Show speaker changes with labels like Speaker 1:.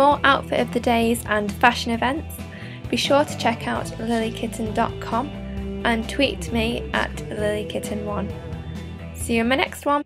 Speaker 1: More outfit of the days and fashion events, be sure to check out lilykitten.com and tweet me at lilykitten1. See you in my next one.